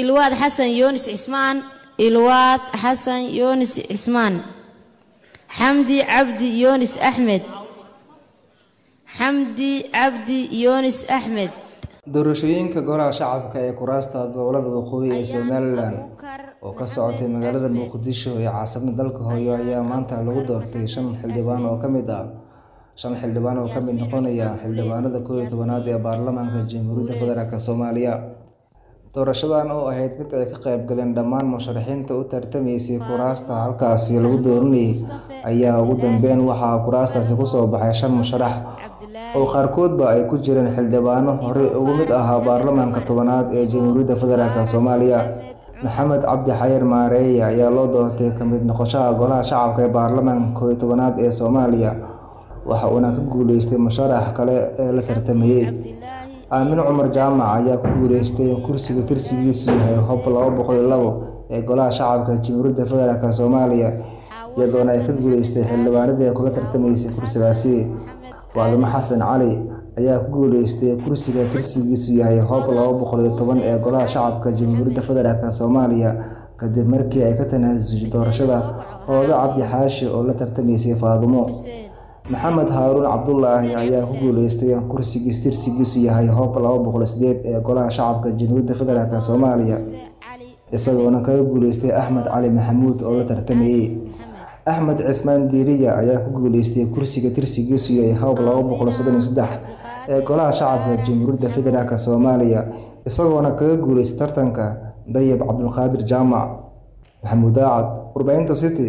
ilwaad xasan yoonis cismaan ilwaad xasan yoonis cismaan xamdi cabdi yoonis axmed xamdi cabdi yoonis axmed doorashooyinka golaha shacabka ee kuraasta gobollada waqooyi ee somalilan oo ka socotay magaalada muqdisho ee caasimada dalka hooyo ayaa maanta lagu doortay shan xildhibaan oo ka mid ah shan xildhibaan oo ka mid noqonaya xildhibaanada koow iyo tobanaad ee baarlamaanka jamhuuriyadda federaalk soomaaliya doorashadan oo ahayd mid ay ka qayb galeen dhammaan musharaxiinta u tartamaysay kuraasta halkaasi lagu dooranayay ayaa ugu dambeyn waxaa kuraastaasi ku soo baxay shan musharax oo qaarkoodba ay ku jireen xildhibaano horey ugu mid ahaa baarlamaanka tobanaad ee jamhuuriyadda federaalk soomaaliya. Maxamed cabdi xayir maareeye ayaa loo doortay ka mid noqoshaha golaha shacabka ee baarlamaanka koow iyo tobanaad ee soomaaliya waxa uuna ka guuleystay musharax kale ee la tartamayey aamin cumar jaamac ayaa ku guuleystay kursiga tirsigiisu yahay hob laba boqol iyo labo ee golaha shacabka jamhuuriyadda federaalk soomaaliya iyadoona ay ka guuleystay xildhibaanadii kula tartamaysay kursigaasi. Faadimo xasan cali ayaa ku guuleystay kursiga tirsigiisu yahay hob laba boqol iyo toban ee golaha shacabka jamhuuriyadda federaalk soomaaliya kadib markii ay ka tanaasusay doorashada hoodo cabdi xaashi oo la tartamaysay faadimo maxamed haaruun cabdulaahi ayaa ku guuleystay kursigiis tirsigiisu yahay sideed ee golaha shacabka jamhuuriyadda federaalk soomaaliya isagoona kaga guuleystay axmed cali maxamuud oo la tartamayey axmed cismaan diiriya ayaa ku guuleystay kursiga tirsigiisu yahay saddex ee golaha shacabka jamhuuriyadda federaalk soomaaliya isagoona kaga guuleystay tartanka dayib cabdulqaadir jaamac maxamuud aacad warbaahinta city